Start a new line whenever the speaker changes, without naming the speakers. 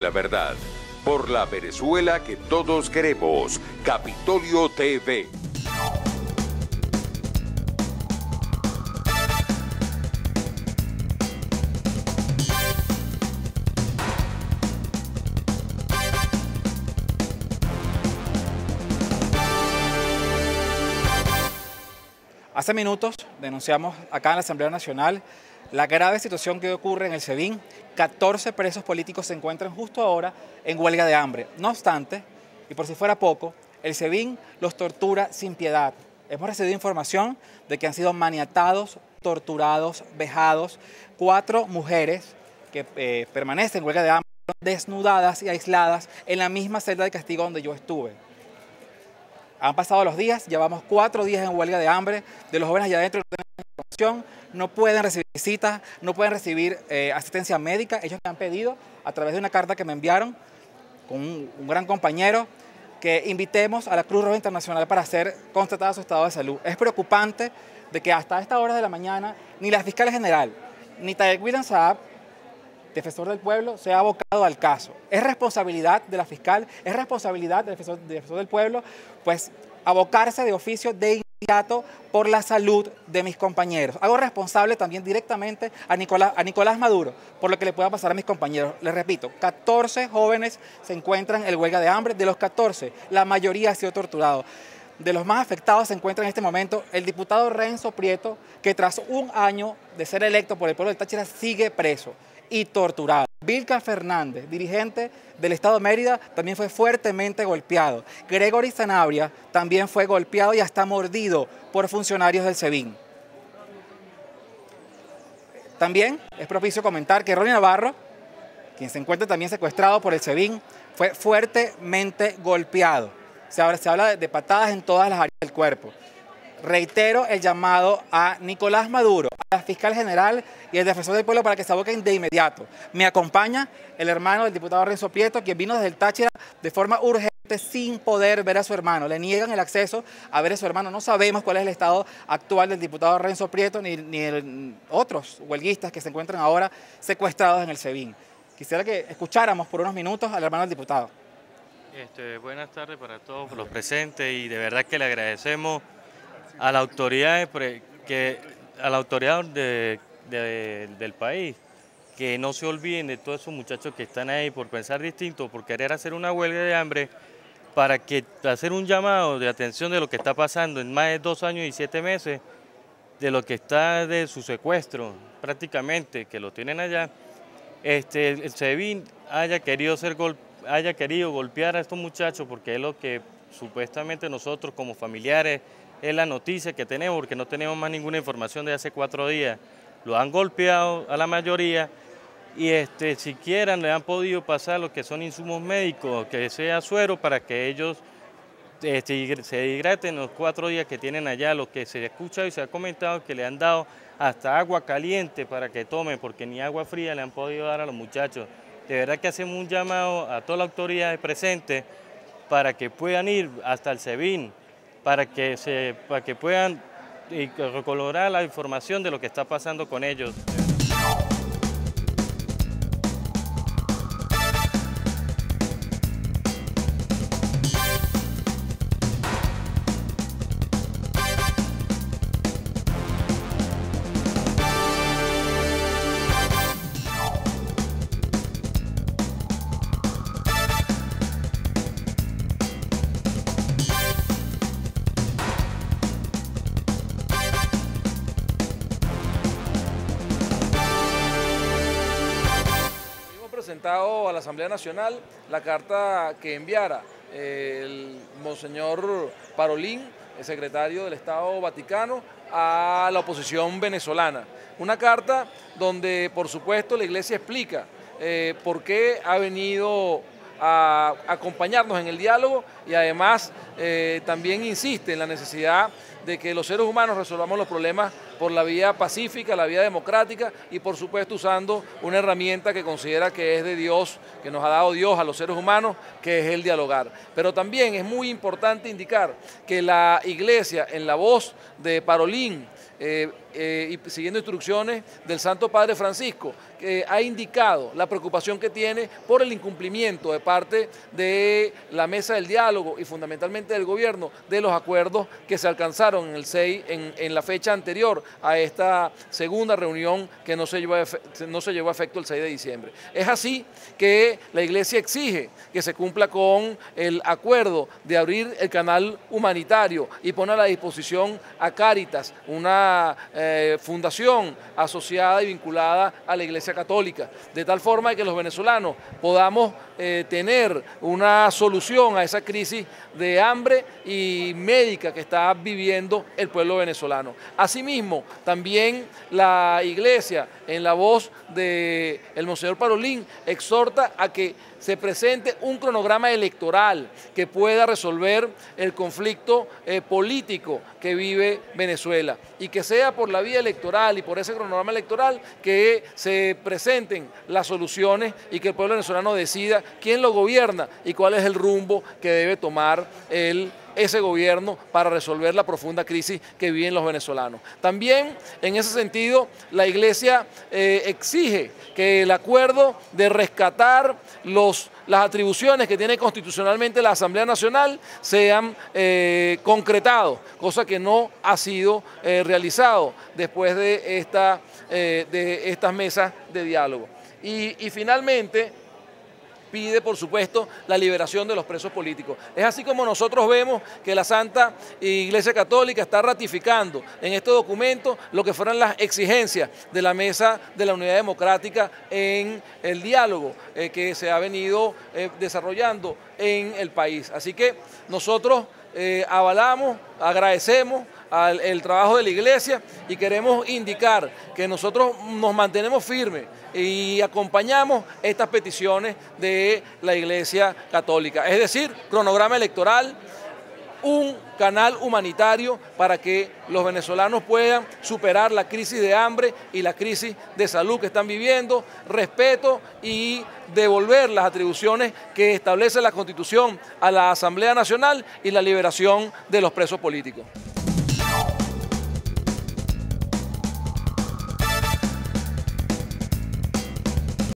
La verdad, por la Venezuela que todos queremos, Capitolio TV.
Hace minutos denunciamos acá en la Asamblea Nacional la grave situación que ocurre en el SEBIN. 14 presos políticos se encuentran justo ahora en huelga de hambre. No obstante, y por si fuera poco, el SEBIN los tortura sin piedad. Hemos recibido información de que han sido maniatados, torturados, vejados. Cuatro mujeres que eh, permanecen en huelga de hambre, desnudadas y aisladas en la misma celda de castigo donde yo estuve. Han pasado los días, llevamos cuatro días en huelga de hambre, de los jóvenes allá adentro no tienen información, no pueden recibir visitas, no pueden recibir eh, asistencia médica. Ellos me han pedido, a través de una carta que me enviaron con un, gran compañero, que invitemos a la Cruz Roja Internacional para hacer constatada su estado de salud. Es preocupante de que hasta esta hora de la mañana ni la fiscal general, ni Taek William Saab, defensor del pueblo, se ha abocado al caso. Es responsabilidad de la fiscal, es responsabilidad del defensor, del pueblo, pues abocarse de oficio de por la salud de mis compañeros. Hago responsable también directamente a Nicolás, Maduro por lo que le pueda pasar a mis compañeros. Les repito, 14 jóvenes se encuentran en huelga de hambre. De los 14, la mayoría ha sido torturado. De los más afectados se encuentra en este momento el diputado Renzo Prieto, que tras un año de ser electo por el pueblo del Táchira sigue preso y torturado. Vilca Fernández, dirigente del Estado Mérida, también fue fuertemente golpeado. Gregory Sanabria también fue golpeado y hasta mordido por funcionarios del SEBIN. También es propicio comentar que Ronnie Navarro, quien se encuentra también secuestrado por el SEBIN, fue fuertemente golpeado. Se habla, de patadas en todas las áreas del cuerpo. Reitero el llamado a Nicolás Maduro, la fiscal general y el defensor del pueblo para que se aboquen de inmediato. Me acompaña el hermano del diputado Renzo Prieto, quien vino desde el Táchira de forma urgente sin poder ver a su hermano. Le niegan el acceso a ver a su hermano. No sabemos cuál es el estado actual del diputado Renzo Prieto ni, ni otros huelguistas que se encuentran ahora secuestrados en el SEBIN. Quisiera que escucháramos por unos minutos al hermano del diputado.
Este, buenas tardes para todos los presentes y de verdad que le agradecemos a la autoridad que a la autoridad de, de, del país que no se olviden de todos esos muchachos que están ahí por pensar distinto, por querer hacer una huelga de hambre, para que hacer un llamado de atención de lo que está pasando en más de dos años y siete meses, de lo que está de su secuestro prácticamente, que lo tienen allá, este, el SEBIN haya querido, ser gol, haya querido golpear a estos muchachos porque es lo que supuestamente nosotros como familiares es la noticia que tenemos, porque no tenemos más ninguna información de hace cuatro días. Lo han golpeado a la mayoría y este, siquiera le han podido pasar lo que son insumos médicos, que sea suero para que ellos este, se hidraten los cuatro días que tienen allá, lo que se ha escuchado y se ha comentado que le han dado hasta agua caliente para que tomen, porque ni agua fría le han podido dar a los muchachos. De verdad que hacemos un llamado a todas las autoridades presentes para que puedan ir hasta el SEBIN, para que, se, para que puedan recolorar la información de lo que está pasando con ellos.
Presentado a la Asamblea Nacional la carta que enviara el Monseñor Parolín, el secretario del Estado Vaticano, a la oposición venezolana. Una carta donde, por supuesto, la Iglesia explica eh, por qué ha venido a acompañarnos en el diálogo y además eh, también insiste en la necesidad de que los seres humanos resolvamos los problemas por la vía pacífica, la vía democrática y por supuesto usando una herramienta que considera que es de Dios, que nos ha dado Dios a los seres humanos, que es el dialogar. Pero también es muy importante indicar que la iglesia, en la voz de Parolín, eh, eh, y siguiendo instrucciones del Santo Padre Francisco, que ha indicado la preocupación que tiene por el incumplimiento de parte de la mesa del diálogo y fundamentalmente del gobierno de los acuerdos que se alcanzaron en, el 6, en, la fecha anterior a esta segunda reunión que no se, llevó a, no se llevó a efecto el 6 de diciembre. Es así que la Iglesia exige que se cumpla con el acuerdo de abrir el canal humanitario y poner a la disposición a Cáritas, una eh, fundación asociada y vinculada a la Iglesia Católica, de tal forma que los venezolanos podamos eh, tener una solución a esa crisis de hambre y médica que está viviendo el pueblo venezolano. Asimismo, también la Iglesia, en la voz del el Monseñor Parolín, exhorta a que se presente un cronograma electoral que pueda resolver el conflicto eh, político que vive Venezuela y que sea por la vía electoral y por ese cronograma electoral que se presenten las soluciones y que el pueblo venezolano decida quién lo gobierna y cuál es el rumbo que debe tomar ese gobierno para resolver la profunda crisis que viven los venezolanos. También, en ese sentido, la Iglesia eh, exige que el acuerdo de rescatar las atribuciones que tiene constitucionalmente la Asamblea Nacional sean eh, concretados, cosa que no ha sido eh, realizado después de, de estas mesas de diálogo. Y finalmente, pide, por supuesto, la liberación de los presos políticos. Es así como nosotros vemos que la Santa Iglesia Católica está ratificando en este documento lo que fueron las exigencias de la Mesa de la Unidad Democrática en el diálogo eh, que se ha venido eh, desarrollando en el país. Así que nosotros eh, avalamos, agradecemos el trabajo de la iglesia y queremos indicar que nosotros nos mantenemos firmes y acompañamos estas peticiones de la iglesia católica. Es decir, cronograma electoral, un canal humanitario para que los venezolanos puedan superar la crisis de hambre y la crisis de salud que están viviendo, respeto y devolver las atribuciones que establece la Constitución a la Asamblea Nacional y la liberación de los presos políticos.